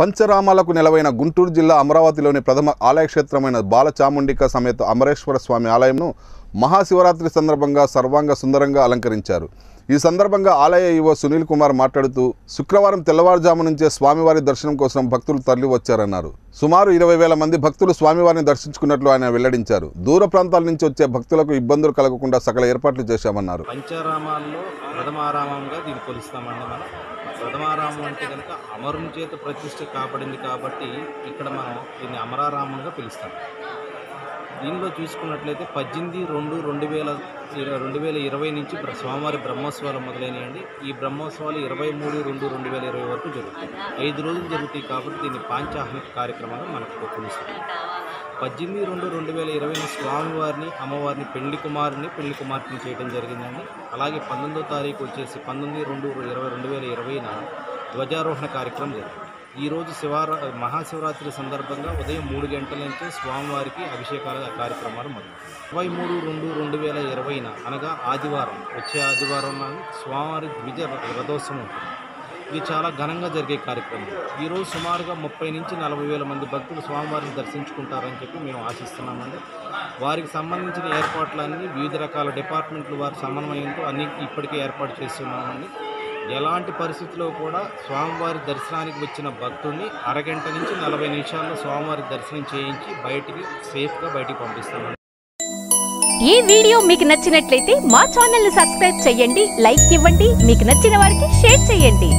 పంచరామాలకు నెలవైన గుంటూరు జిల్లా అమరావతిలోని ప్రథమ ఆలయ క్షేత్రమైన బాలచాముండిక సమేత అమరేశ్వర స్వామి ఆలయంను మహాశివరాత్రి సందర్భంగా సర్వాంగ సుందరంగా అలంకరించారు. ఈ సందర్భంగా ఆలయ యువ సునీల్ కుమార్ మాట్లాడుతూ శుక్రవారం తెల్లవారుజాము నుంచే స్వామివారి దర్శనం కోసం భక్తులు తరలి వచ్చారన్నారు. సుమారు ఇరవై వేల మంది భక్తులు స్వామివారిని దర్శించుకున్నట్లు ఆయన వెల్లడించారు. దూర ప్రాంతాల నుంచి వచ్చే భక్తులకు ఇబ్బందులు కలగకుండా సకల ఏర్పాట్లు చేశామన్నారు. పంచారామాల్లో ప్రథమారామంగా దీన్ని కొలుస్తామండి మనం. ప్రథమారామం అంటే కనుక అమరుని చేత ప్రతిష్ట కాబడింది కాబట్టి ఇక్కడ మనం దీన్ని అమరారామంగా పిలుస్తాం. దీనిలో చూసుకున్నట్లయితే పద్దెనిమిది రెండు రెండు వేల రెండు వేల ఇరవై నుంచి స్వామివారి బ్రహ్మోత్సవాలు మొదలైనయండి. ఈ బ్రహ్మోత్సవాలు ఇరవై మూడు రెండు రెండు వేల ఇరవై వరకు జరుగుతాయి. ఐదు రోజులు జరుగుతాయి కాబట్టి దీన్ని పాంచాహ్నిక కార్యక్రమంగా మనకు పిలుస్తాం. పద్దెనిమిది రెండు రెండు వేల ఇరవైన స్వామివారిని అమ్మవారిని పెళ్ళి కుమారుని పెళ్ళి కుమార్తెని చేయడం జరిగిందండి. అలాగే పంతొమ్మిదో తారీఖు వచ్చేసి పంతొమ్మిది రెండు ఇరవై రెండు వేల ఇరవైన ధ్వజారోహణ కార్యక్రమం జరిగింది. ఈరోజు శివారా మహాశివరాత్రి సందర్భంగా ఉదయం మూడు గంటల నుంచి స్వామివారికి అభిషేకాల కార్యక్రమాలు మొదలు ఇరవై మూడు రెండు రెండు వేల ఇరవైన అనగా ఆదివారం వచ్చే ఆదివారం నాడు స్వామివారి ద్విజ రథోత్సవం ఉంటుంది. ఇది చాలా ఘనంగా జరిగే కార్యక్రమం. ఈరోజు సుమారుగా ముప్పై నుంచి నలభై వేల మంది భక్తులు స్వామివారిని దర్శించుకుంటారని చెప్పి మేము ఆశిస్తున్నామండి. వారికి సంబంధించిన ఏర్పాట్లన్నీ వివిధ రకాల డిపార్ట్మెంట్లు వారి సమన్వయంతో అన్ని ఇప్పటికే ఏర్పాటు చేస్తున్నామండి. ఎలాంటి పరిస్థితుల్లో కూడా స్వామివారి దర్శనానికి వచ్చిన భక్తుడిని అరగంట నుంచి నలభై నిమిషాల్లో స్వామివారి దర్శనం చేయించి బయటికి సేఫ్గా బయటికి పంపిస్తామండి. ఈ వీడియో మీకు నచ్చినట్లయితే మా ఛానల్ని సబ్స్క్రైబ్ చేయండి లైక్ ఇవ్వండి మీకు నచ్చిన వారికి షేర్ చేయండి.